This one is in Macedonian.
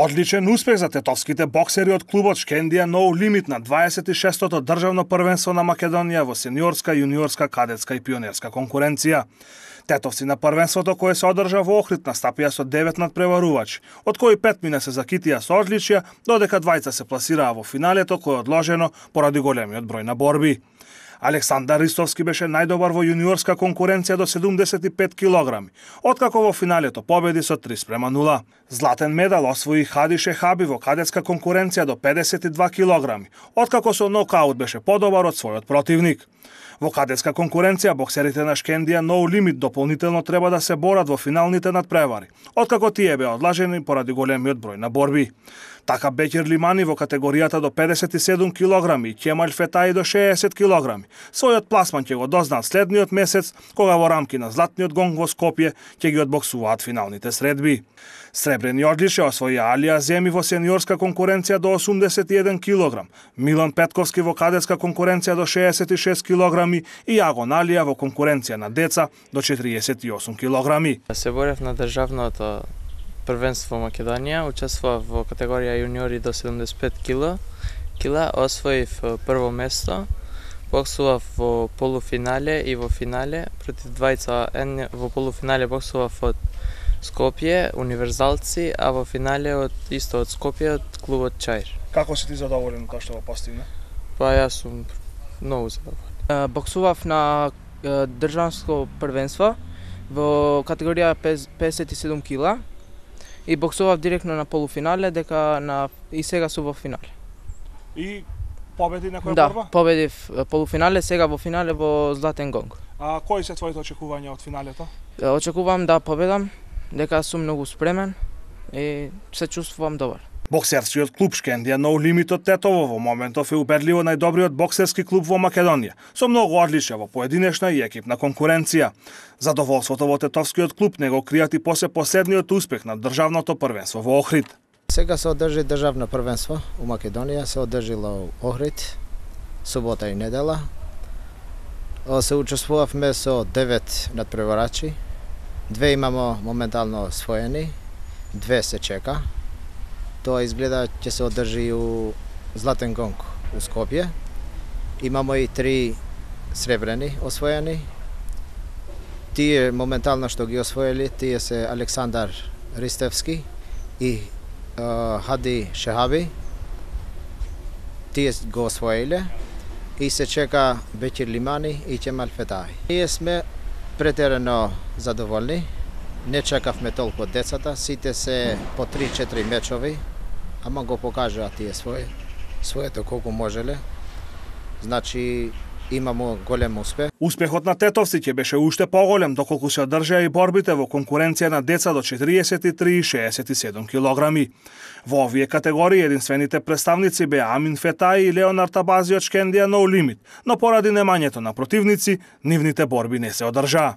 Одличен успех за тетовските боксери од клубот Шкендија No Limit на 26-тото државно првенство на Македонија во сениорска, јуниорска, кадетска и пионерска конкуренција. Тетовци на првенството кое се одржа во Охрид настапија со 9 надпреварувачи, од кои 5 мине се закитија со одличија, додека двајца се пласираа во финалето кое е одложено поради големиот број на борби. Александар Ристовски беше најдобар во јуниорска конкуренција до 75 килограми, откако во финалето победи со 3 спрема 0. Златен медал освои Хади Шехаби во кадетска конкуренција до 52 килограми, откако со нокаут беше подобар од својот противник. Во кадетска конкуренција боксерите на Шкендија No Limit дополнително треба да се борат во финалните надпревари, откако тие беа одлажени поради големиот број на борби. Така Бекер Лимани во категоријата до 57 килограми и Кемаль Фетаи до 60 килограми. Својот пласман ќе го дознаат следниот месец, кога во рамки на Златниот гонг во Скопје ќе ги одбоксуваат финалните средби. Сребрени одлише освоја Алија Земи во сениорска конкуренција до 81 килограм, Милан Петковски во кадетска конкуренција до 66 килограми и Јагон Алија во конкуренција на деца до 48 килограми. Се борев на државното првенство во Македонија, учествував во категорија јуниори до 75 кг, кила освоив прво место, боксував во полуфинале и во финале против двајца, во полуфинале боксував од Скопје, универзалци, а во финале од исто од Скопје од клубот Чаир. Како си ти задоволен тоа што го постигна? Па јас сум многу задоволен. Боксував на државско првенство во категорија 57 кила и боксував директно на полуфинале, дека на и сега сум во финале. И победи на која да, борба? победив полуфинале, сега во финале во Златен гонг. А кои се твоите очекувања од финалето? Очекувам да победам, дека сум многу спремен и се чувствувам добар. Боксерскиот клуб Шкендија No Limit од Тетово во моментов е убедливо најдобриот боксерски клуб во Македонија, со многу одличја во поединечна и екипна конкуренција. Задоволството во Тетовскиот клуб не го кријат и после последниот успех на државното првенство во Охрид. Сега се одржи државно првенство у Македонија, се одржило у Охрид, субота и недела. Се учествувавме со девет надпреварачи. Две имамо моментално освоени, две се чека. Тоа изгледа ќе се одржи у Златен гонг у Скопје. Имамо и три сребрени освоени. Тие моментално што ги освоили, тие се Александар Ристевски и Хади Шехаби. Тие го освоиле и се чека Бекир Лимани и Чемал Фетаи. Ние сме претерено задоволни. Не чекавме толку од децата, сите се по 3-4 мечови, ама го покажаа тие своје, своето колку можеле. Значи, имамо голем успех. Успехот на тетовци ќе беше уште поголем доколку се одржаа и борбите во конкуренција на деца до 43 и 67 килограми. Во овие категории единствените представници беа Амин Фетаи и Леонард Абази од Шкендија No но поради немањето на противници, нивните борби не се одржаа.